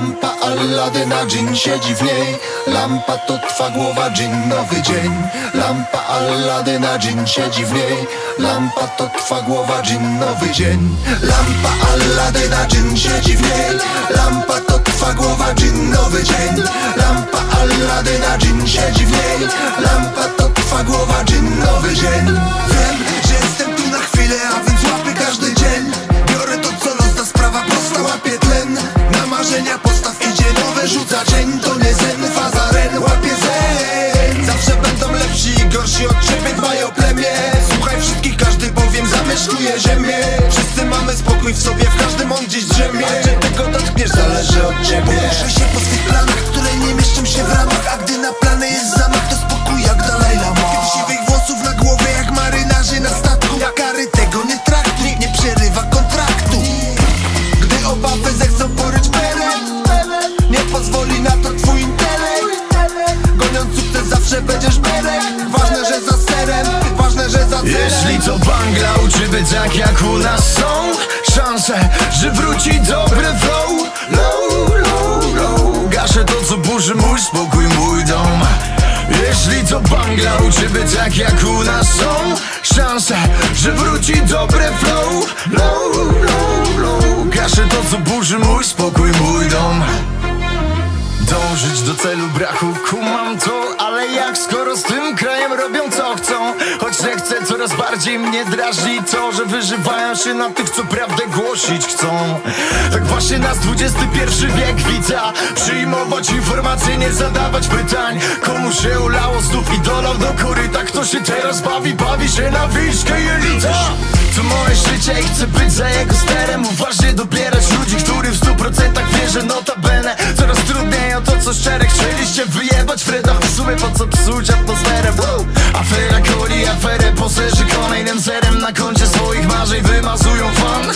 Alladyna, dżin siedzi w niej. Lampa to twa głowa, dżin nowy dzień. Lampa Alladyna, dżin siedzi w niej. Lampa to twa głowa, dżin nowy dzień. Lampa Alladyna, dżin siedzi w niej. Lampa to twa głowa, dżin nowy dzień. Lampa Alladyna, dżin siedzi w niej. Lampa to twa głowa, dżin nowy dzień. Wiem, rzuca cień To nie zen, faza ren, łapie zen. Zawsze będą lepsi i gorsi od ciebie, dbaj plemię. Słuchaj wszystkich, każdy bowiem zamieszkuje ziemię. Wszyscy mamy spokój w sobie, w każdym on gdzieś drzemie. A czy tego dotkniesz, zależy od ciebie. Poruszę się po swych planach, które nie mieszczą się w ramach A gdy na plany jest na to twój intelekt. Goniąc sukces zawsze będziesz berek Ważne, że za serem, ważne, że za celem. Jeśli to bangla uczy być tak jak u nas są Szanse, że wróci dobry flow. Low, low, low. Gaszę to co burzy mój spokój, mój dom. Jeśli to bangla uczy być tak jak u nas są Szanse, że wróci dobry flow celu brachu, kumam to Ale jak skoro z tym krajem robią co chcą? Choć nie chcę, coraz bardziej mnie drażni to Że wyżywają się na tych, co prawdę głosić chcą. Tak właśnie nas XXI wiek wita Przyjmować informacje, nie zadawać pytań. Komu się ulało znów i dolał do koryta Kto się teraz bawi, bawi się na wiśkę jelita To moje życie i chcę być za jego sterem. Uważnie dobierać ludzi, którym w stu procentach wierzę Notabene, coraz trudniej co szczere Chcieliście wyjebać Freda w sumie po co psuć atmosferę? Wow. Afera koli, aferę poserzy Kolejnym zerem. Na koncie swoich marzeń Wymazują fan.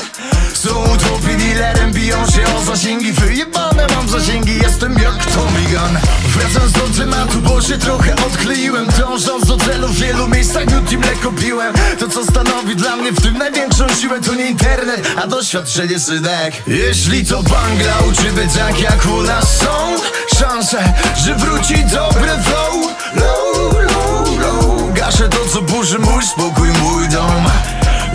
Są utopii dealerem, biją się o zasięgi. Wyjebane mam zasięgi, jestem jak Tommy Gun Wracając do tematu, bo się trochę odkleiłem. Dążąc do celu w wielu miejscach i mleko piłem. To co stanowi dla mnie w tym największą siłę To nie internet, a doświadczenie synek. Jeśli to bangla uczy być tak jak u nas są Szanse, że wróci dobry flow. Low, low, low. Gaszę to co burzy mój spokój, mój dom.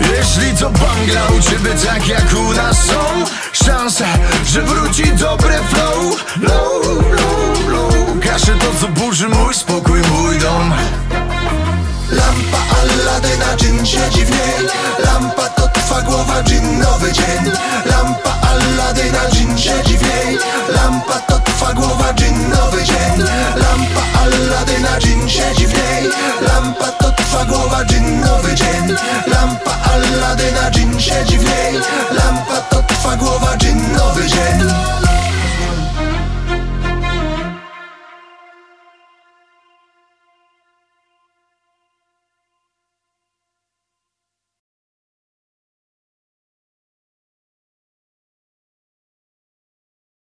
Jeśli to bangla uczy być tak jak u nas są Szanse, że wróci dobry flow. Low, low, low. Gaszę to co burzy mój spokój, Niej Lampa to twa głowa, dżin nowy dzień. Lampa Alladyna, dżin siedzi w niej Lampa to twa głowa, dżin nowy dzień. Lampa Alladyna, dżin siedzi w niej Lampa to twa głowa, dżin nowy dzień. Lampa Alladyna, dżin siedzi w niej Lampa to twa głowa, dżin nowy dzień